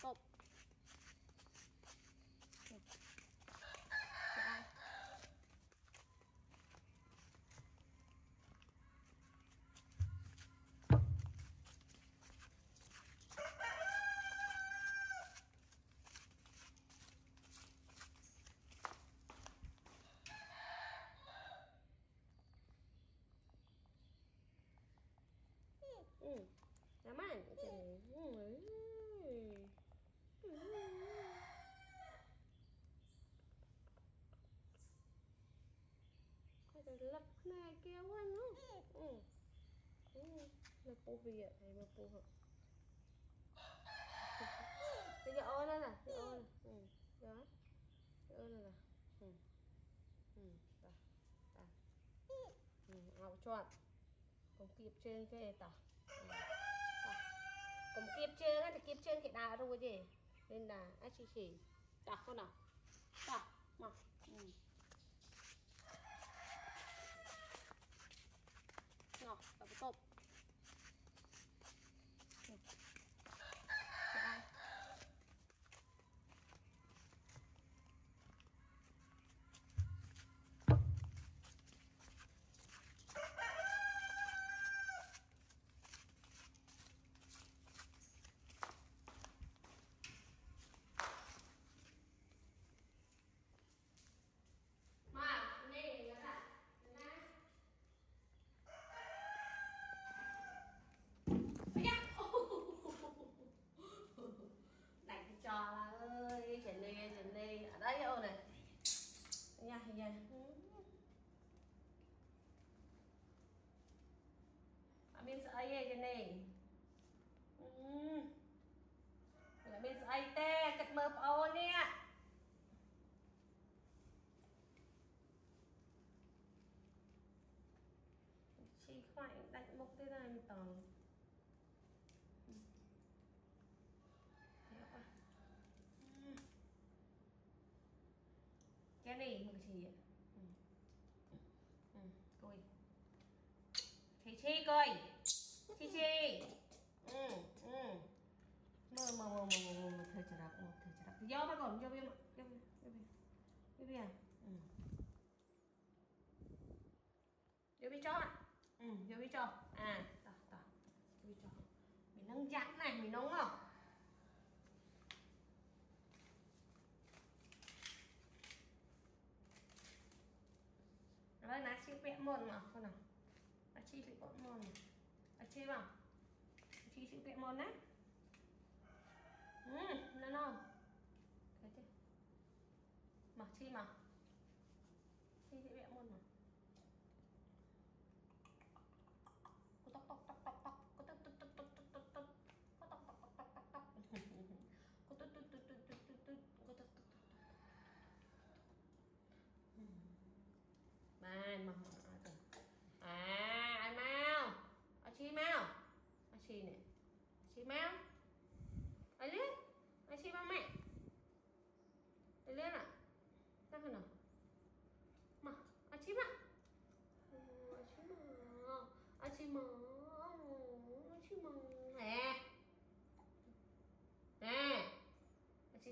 と。Việt hay mà ปู hả? Bây giờ ôn nè, giờ ôn. Ừ. Đó. Giờ ôn nè. Ừ. Ừ. Đó. Đó. Ừ. Áo chọn. Còn kịp trên cái tao. cũng kiếp trên á thì kiếp trên cái đá rồi gì nên là anh chị chỉ đặt con nào đặt mà ừ. ngọt và cái cộp ừ. Đây. mà này nó là nó Ây da! đánh cái trò là ơi chuyển đi ở đây ô này. Nha nha. Ở bên sợ ấy cái này. Ở bên sợ ấy tê cật mơ ô nè. Chị phải đánh một cái này toàn đi cái một chị ạ ừ. Ừ. coi chị chi coi. Chi chi. Ừ ừ. Mơ mơ mơ mơ mơ mơ thời trở đặc một thời trở đặc do mà còn do bên do bên do bên do bên ừ. Do cho. Ạ ừ vô biết ừ, cho. À tỏ tỏ vô cho. Mình nâng dặn này mình nóng không rồi nó chỉ vẽ mòn mà, con nào. Nó chỉ vẽ môn nó chỉ mà chi sẽ vẽ mòn đấy. Ừ nó nó cái chứ mà chi mà.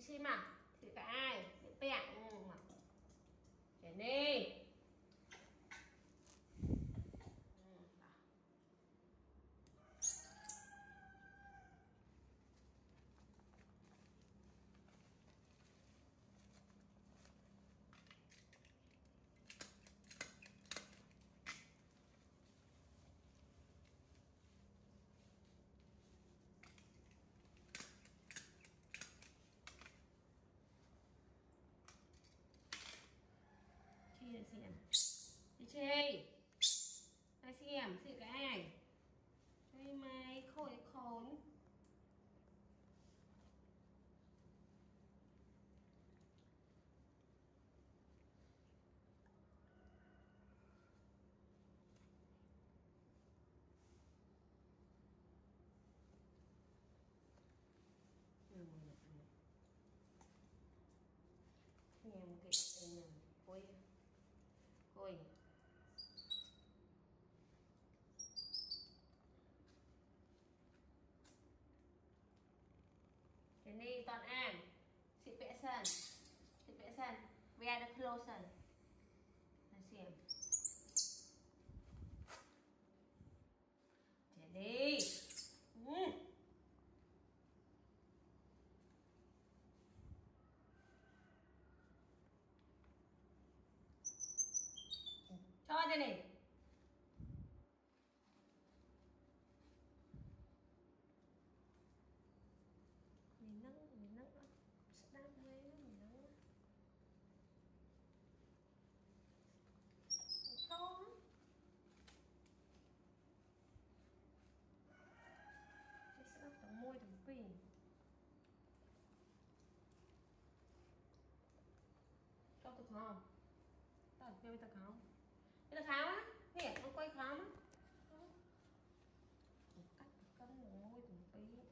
Chim à? Thì cả ai? Thì bẹn ừ, mà. Trẻ đi chi lại xem đi chơi ai xem sự cái ai? Đây mày khôi đi toàn an sit person sit person wear the clothes là xem chạy đi ừ. cho đây này mình nâng mình nâng snap lên mình nâng cho cái snap tầng môi tầng quỳ cho tôi không? Tao kêu tao không cái tao khám á. Nè nó quay khám á. Cắt cân môi từng tí coi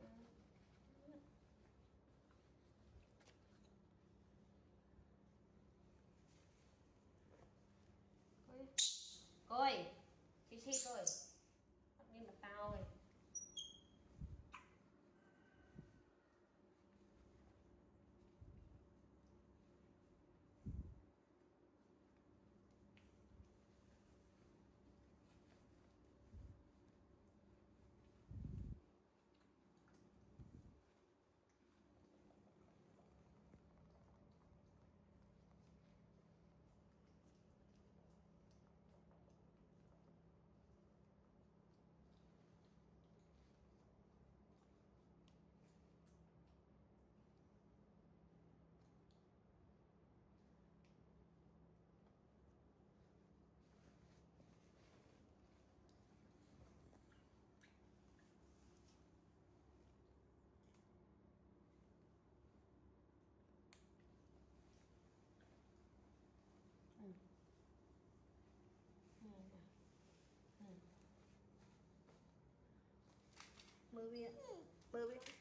coi. Chị chị coi. មើលវាមើលវា